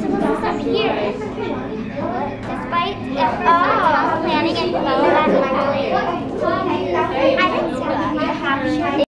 supposed to appear despite if planning and development. I think so.